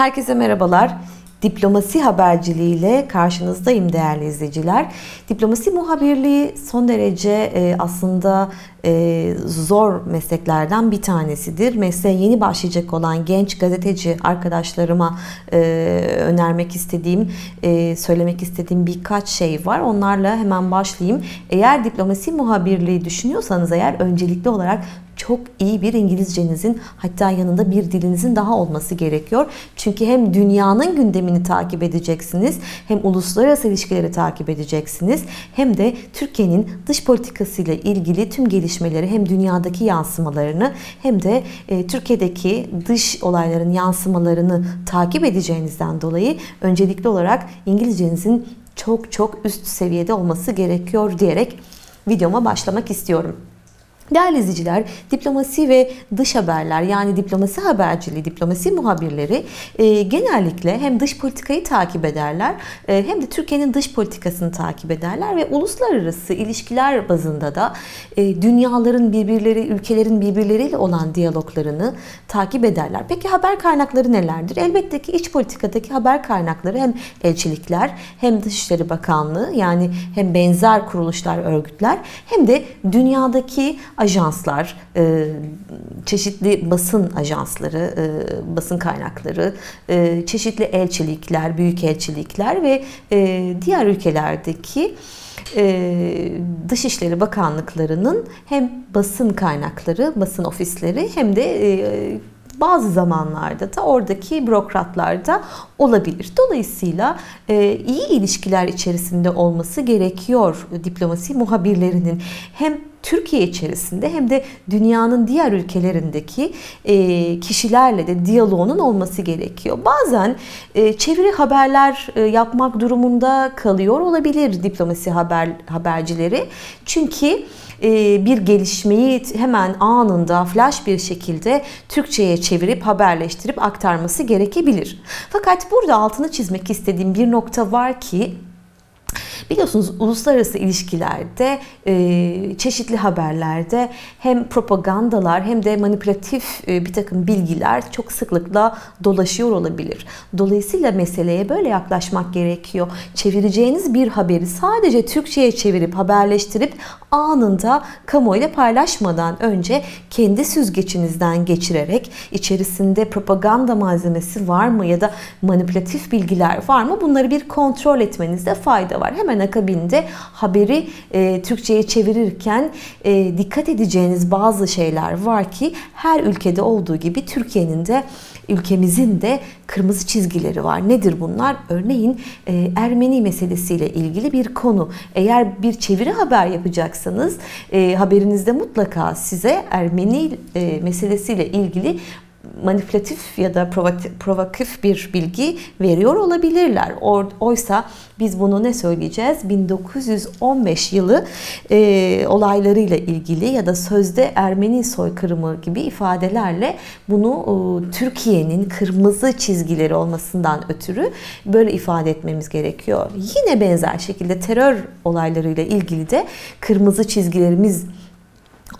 Herkese merhabalar. Diplomasi haberciliğiyle karşınızdayım değerli izleyiciler. Diplomasi muhabirliği son derece e, aslında e, zor mesleklerden bir tanesidir. Mesleğe yeni başlayacak olan genç gazeteci arkadaşlarıma e, önermek istediğim, söylemek istediğim birkaç şey var. Onlarla hemen başlayayım. Eğer diplomasi muhabirliği düşünüyorsanız eğer öncelikli olarak çok iyi bir İngilizcenizin hatta yanında bir dilinizin daha olması gerekiyor. Çünkü hem dünyanın gündemini takip edeceksiniz, hem uluslararası ilişkileri takip edeceksiniz, hem de Türkiye'nin dış politikası ile ilgili tüm gelişmeleri hem dünyadaki yansımalarını hem de e, Türkiye'deki dış olayların yansımalarını takip edeceğinizden dolayı öncelikli olarak İngilizcenizin çok çok üst seviyede olması gerekiyor diyerek videoma başlamak istiyorum. Değerli izleyiciler, diplomasi ve dış haberler yani diplomasi haberciliği, diplomasi muhabirleri e, genellikle hem dış politikayı takip ederler e, hem de Türkiye'nin dış politikasını takip ederler ve uluslararası ilişkiler bazında da e, dünyaların birbirleri, ülkelerin birbirleriyle olan diyaloglarını takip ederler. Peki haber kaynakları nelerdir? Elbette ki iç politikadaki haber kaynakları hem elçilikler hem Dışişleri Bakanlığı yani hem benzer kuruluşlar, örgütler hem de dünyadaki ajanslar, e, çeşitli basın ajansları, e, basın kaynakları, e, çeşitli elçilikler, büyük elçilikler ve diğer ülkelerdeki Dışişleri Bakanlıklarının hem basın kaynakları, basın ofisleri hem de bazı zamanlarda da oradaki bürokratlar da olabilir. Dolayısıyla iyi ilişkiler içerisinde olması gerekiyor diplomasi muhabirlerinin. Hem Türkiye içerisinde hem de dünyanın diğer ülkelerindeki e, kişilerle de diyaloğunun olması gerekiyor. Bazen e, çeviri haberler e, yapmak durumunda kalıyor olabilir diplomasi haber habercileri. Çünkü bir gelişmeyi hemen anında flash bir şekilde Türkçe'ye çevirip haberleştirip aktarması gerekebilir. Fakat burada altını çizmek istediğim bir nokta var ki Biliyorsunuz uluslararası ilişkilerde, e, çeşitli haberlerde hem propagandalar hem de manipülatif e, bir takım bilgiler çok sıklıkla dolaşıyor olabilir. Dolayısıyla meseleye böyle yaklaşmak gerekiyor. Çevireceğiniz bir haberi sadece Türkçe'ye çevirip haberleştirip anında kamuoyuyla paylaşmadan önce kendi süzgeçinizden geçirerek içerisinde propaganda malzemesi var mı ya da manipülatif bilgiler var mı bunları bir kontrol etmenizde fayda var. Hemen akabinde haberi e, Türkçe'ye çevirirken e, dikkat edeceğiniz bazı şeyler var ki her ülkede olduğu gibi Türkiye'nin de ülkemizin de kırmızı çizgileri var. Nedir bunlar? Örneğin e, Ermeni meselesiyle ilgili bir konu. Eğer bir çeviri haber yapacaksanız e, haberinizde mutlaka size Ermeni e, meselesiyle ilgili manipülatif ya da provokatif bir bilgi veriyor olabilirler. Oysa biz bunu ne söyleyeceğiz? 1915 yılı e, olaylarıyla ilgili ya da sözde Ermeni soykırımı gibi ifadelerle bunu e, Türkiye'nin kırmızı çizgileri olmasından ötürü böyle ifade etmemiz gerekiyor. Yine benzer şekilde terör olaylarıyla ilgili de kırmızı çizgilerimiz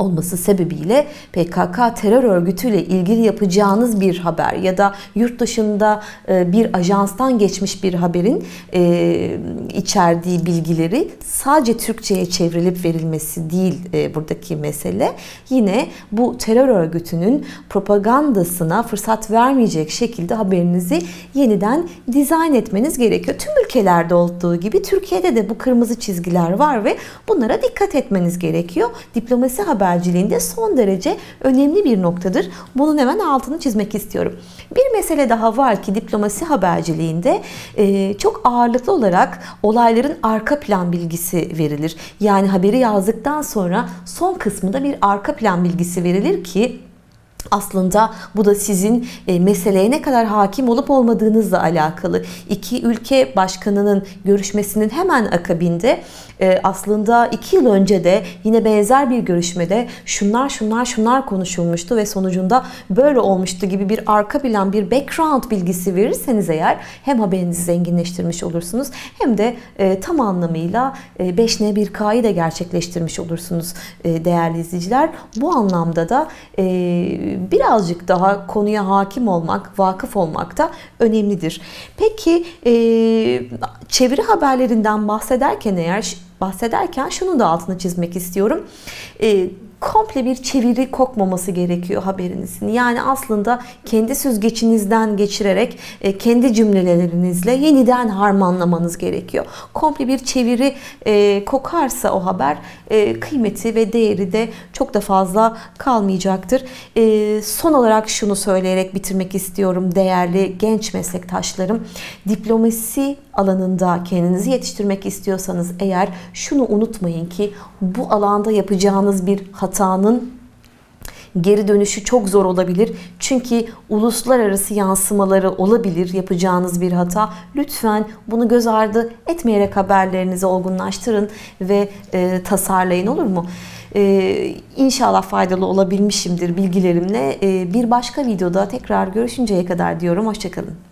olması sebebiyle PKK terör örgütüyle ilgili yapacağınız bir haber ya da yurt dışında e, bir ajanstan geçmiş bir haberin e, içerdiği bilgileri sadece Türkçe'ye çevrilip verilmesi değil e, buradaki mesele. Yine bu terör örgütünün propagandasına fırsat vermeyecek şekilde haberinizi yeniden dizayn etmeniz gerekiyor. Tüm ülkelerde olduğu gibi Türkiye'de de bu kırmızı çizgiler var ve bunlara dikkat etmeniz gerekiyor. Diplomasi haber haberciliğinde son derece önemli bir noktadır. Bunun hemen altını çizmek istiyorum. Bir mesele daha var ki diplomasi haberciliğinde e, çok ağırlıklı olarak olayların arka plan bilgisi verilir. Yani haberi yazdıktan sonra son kısmında bir arka plan bilgisi verilir ki aslında bu da sizin e, meseleye ne kadar hakim olup olmadığınızla alakalı. İki ülke başkanının görüşmesinin hemen akabinde e, aslında iki yıl önce de yine benzer bir görüşmede şunlar şunlar şunlar konuşulmuştu ve sonucunda böyle olmuştu gibi bir arka plan, bir background bilgisi verirseniz eğer hem haberinizi zenginleştirmiş olursunuz hem de e, tam anlamıyla 5N 1K'yı da gerçekleştirmiş olursunuz değerli izleyiciler. Bu anlamda da birazcık daha konuya hakim olmak, vakıf olmak da önemlidir. Peki e, çeviri haberlerinden bahsederken eğer bahsederken şunu da altını çizmek istiyorum. Komple bir çeviri kokmaması gerekiyor haberinizin. Yani aslında kendi süzgeçinizden geçirerek e, kendi cümlelerinizle yeniden harmanlamanız gerekiyor. Komple bir çeviri e, kokarsa o haber e, kıymeti ve değeri de çok da fazla kalmayacaktır. Son olarak şunu söyleyerek bitirmek istiyorum değerli genç meslektaşlarım. Diplomasi alanında kendinizi yetiştirmek istiyorsanız eğer şunu unutmayın ki bu alanda yapacağınız bir hatanın geri dönüşü çok zor olabilir. Çünkü uluslararası yansımaları olabilir yapacağınız bir hata. Lütfen bunu göz ardı etmeyerek haberlerinizi olgunlaştırın ve e, tasarlayın olur mu? Ee, inşallah faydalı olabilmişimdir bilgilerimle. Ee, bir başka videoda tekrar görüşünceye kadar diyorum. Hoşçakalın.